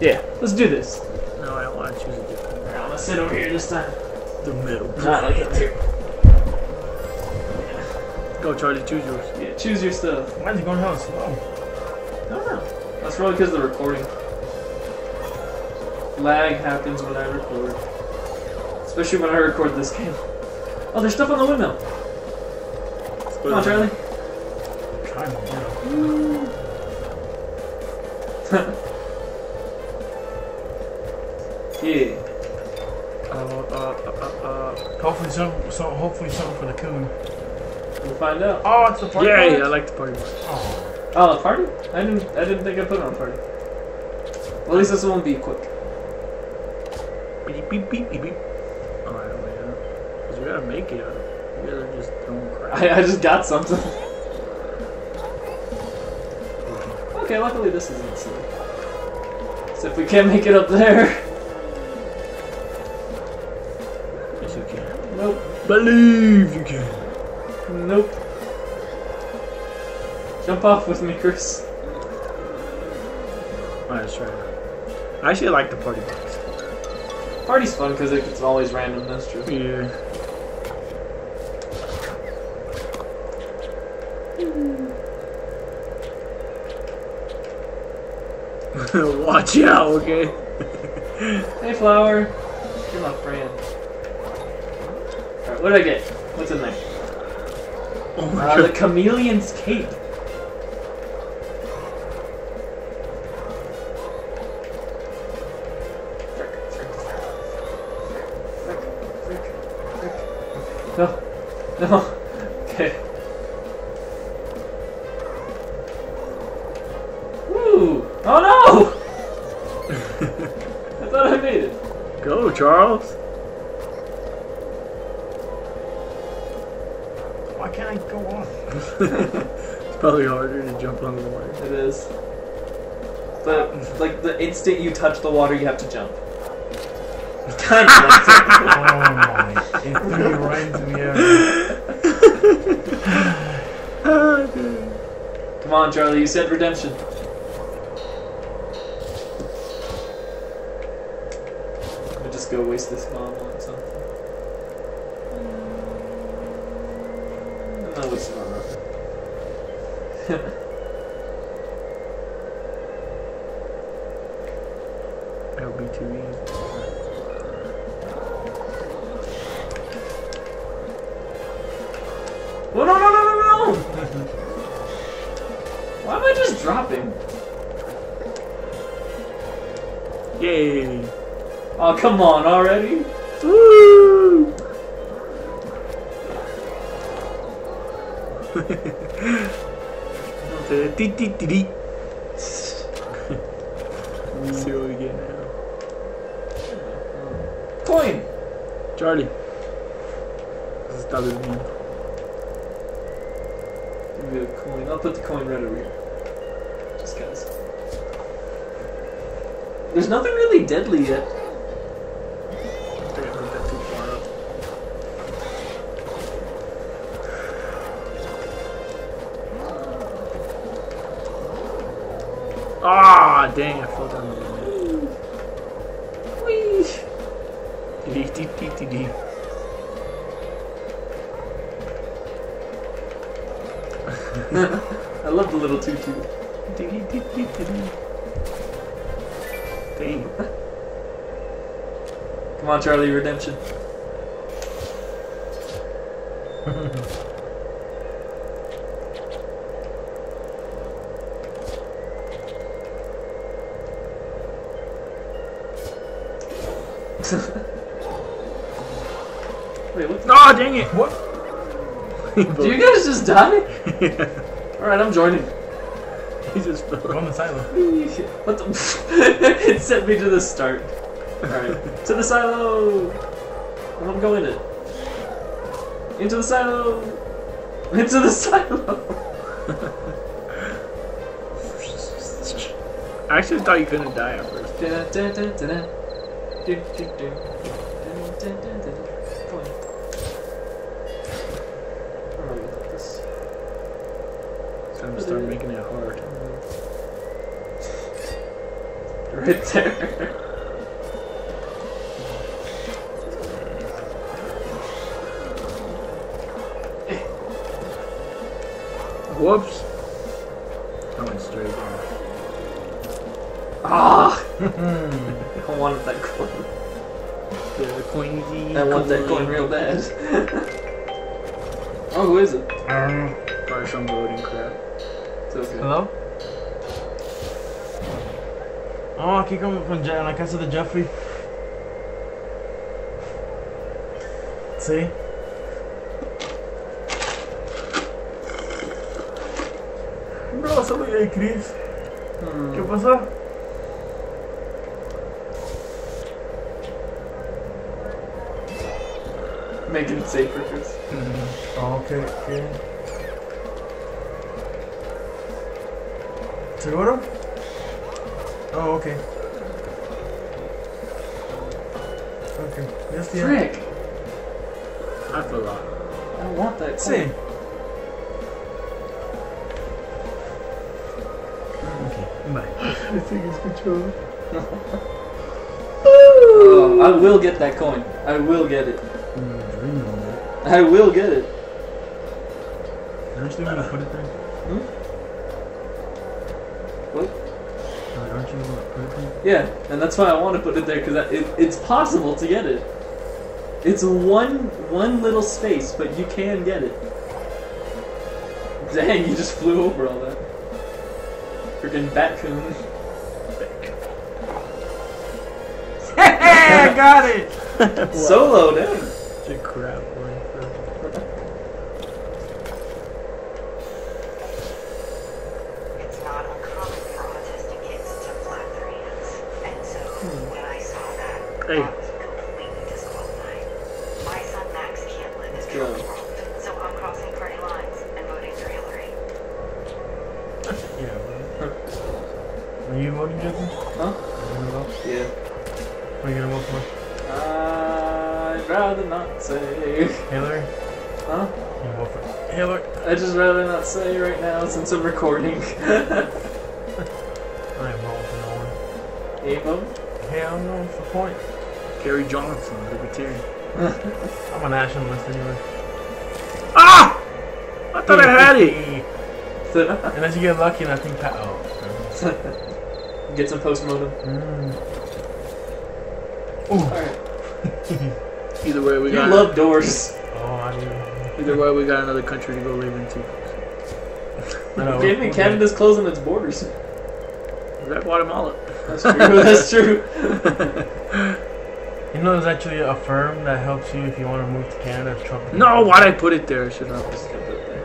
Yeah, let's do this. No, I don't want to choose a different. Alright, I'm gonna sit over here this time. The middle. Not like up here. Go, Charlie, choose yours. Yeah, choose your stuff. Why is it going hella slow? I don't know. That's probably because of the recording. Lag happens when I record. Especially when I record this game. Oh, there's stuff on the windmill. Come on, Charlie. Trying to get yeah. Uh, uh, uh, uh, Hopefully some, so hopefully something for the coon. We'll find out. Oh, it's the party. Yay, box? I like the party. Oh, Oh, a party? I didn't. I didn't think I put it on a party. Well, at least this won't be quick. Beep, beep, beep, beep, beep. Alright, wait, yeah. Because we gotta make it. uh, You guys are just throwing crap. I, I just got something. okay, luckily this isn't silly. So if we can't make it up there, Yes, you can. nope, Believe you can. nope. Jump off with me, Chris. Oh, Alright, let's try it. I actually like the party box. Party's fun because it's always random. That's true. Yeah. Watch out, okay? Hey, flower. You're my friend. Alright, what did I get? What's in there? Oh my Uh, the chameleon's cape. No. No. Okay. Woo! Oh no! I thought I made it. Go, Charles. I go off? It's probably harder to jump on the water. It is. But like the instant you touch the water, you have to jump. Kind of like Oh my! It threw me right into the air. Come on, Charlie. You said redemption. Let me just go waste this bomb on something. I'm not wasting on nothing. That'll be too easy. Oh, no, no, no, no, no! Why am I just dropping? Yay! Oh, come on already. Woo! Dee-dee-dee-dee. Let's see what we get now. Coin. Charlie. This is double me. Give me a coin. I'll put the coin right over here. Just guys. There's nothing really deadly yet. Ah, dang, I fell down the. Whee! Dee dee dee dee dee. I love the little tutu. Dee dee dee dee dee dee. Dang. Come on, Charlie, redemption. Wait, what? Ah, dang it! What? Do you guys just die? yeah. Alright, I'm joining. He just Go fell. on the silo. What the? it sent me to the start. Alright, to the silo! I'm going in. Into the silo! Into the silo! I actually thought you couldn't die at first. Dun, dun, dun, Where am I? Time to start making it hard. Right there. Whoops. I went straight. Ah! I wanted that coin. The coinsy. I want that coin real bad. oh, who is it? I don't know. Probably some loading crap. It's okay. Hello? Oh, aquí como con Je- en la casa de Jeffrey. Sí. Bro, soy hey, Chris. Hmm. ¿Qué pasó? Making it safer, Chris. Mm-hmm. Oh, ok, ok. ¿Seguro? Oh, ok. Ok, ya estoy. Frick! I forgot. I don't want that Sí. coin. Ok, bye. I think it's control. Oh, I will get that coin. I will get it. Mm. I will get it. Aren't you gonna put it there? Hmm? What? Like, aren't you gonna put it there? Yeah, and that's why I want to put it there because it, it's possible to get it. It's one one little space, but you can get it. Dang, you just flew over all that. Freaking Batcoon. Hey, I got it! Solo, dang. Such crap say. Hillary? Huh? You vote for Hillary? I'd just rather not say right now since I'm recording. I am voting for no one. Emo? Hell no, what's the point? Gary Johnson, Libertarian. I'm a nationalist anyway. Ah! I thought I had it. Unless you get lucky and I think Pat. Oh. Get some post modem. Mm. Alright. Either way, we You got. love doors. Oh, I do. Either way, we got another country to go live into. I know, Give me we're- Canada's closing its borders. Is that Guatemala? That's true. That's true. You know, there's actually a firm that helps you if you want to move to Canada. If Trump. no, why'd I put it there? I should not. Just kept it there.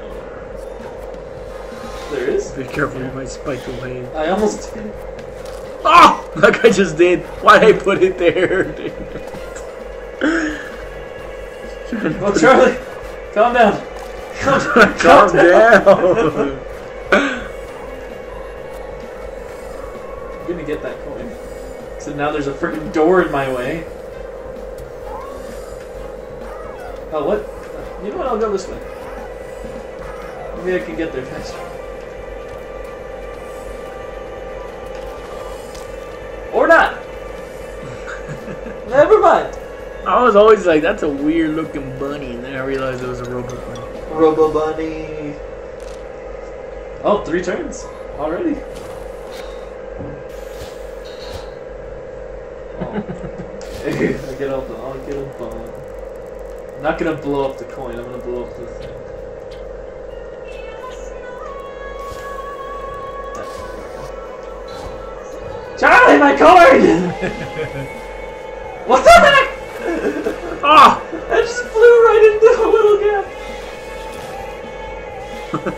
There is. Be careful, you might spike the wave. I almost did. Oh! Like I just did. Why'd I put it there? Well, Charlie, calm down. Calm, Calm calm down. down. I'm gonna get that coin. So now there's a freaking door in my way. Oh, what? You know what? I'll go this way. Maybe I can get there faster. Or not. Was always like, that's a weird looking bunny, and then I realized it was a robot bunny. Robo Bunny. Oh, three turns already. Oh. I get up. I'll get a bone. Uh, I'm not gonna blow up the coin. I'm gonna blow up the thing. Charlie, my coin! what the heck? Ah! I just flew right into a little gap.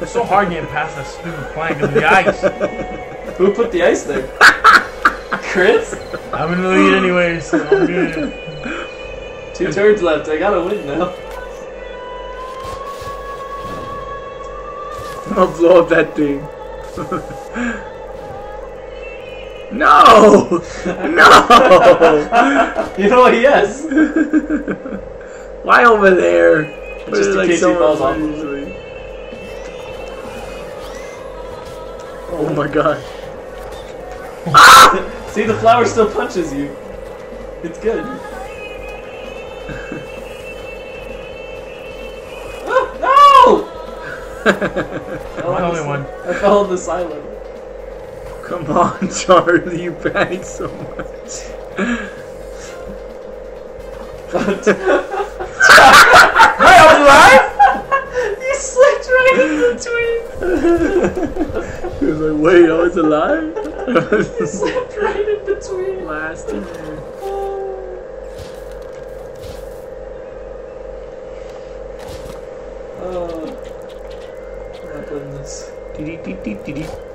It's so hard getting past that stupid plank of the ice. Who put the ice there? Chris? I'm in the lead anyways. So I'm good. Two turns left. I gotta win now. I'll blow up that thing. no! No! You know what? Yes. Why over there? Just in case he falls off. usually. Oh my god. ah! See, the flower still punches you. It's good. Ah, no! I'm the only one. I fell in the silo. Come on, Charlie, you panic so much. But Wait, I was alive? you slipped right in between. he was like, wait, I was alive? You slipped right in between. Last in there. Oh, my goodness. Dee-dee-dee-dee-dee-dee. What?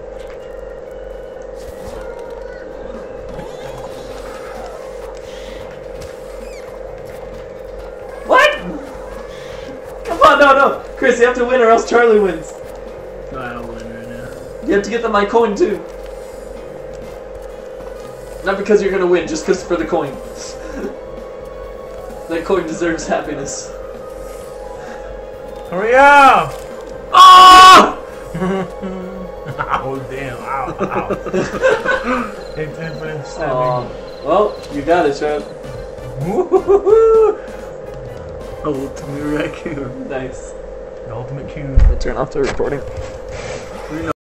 No, no. Chris, you have to win or else Charlie wins. I'll win right now. You have to get the my coin too. Not because you're gonna win, just because for the coin. that coin deserves happiness. Hurry up! Ah! oh damn, ow, ow. it, it stabbed Aw. Well, you got it, Chad. Me. Ultimate raccoon. Nice. The ultimate cue. Turn off the recording.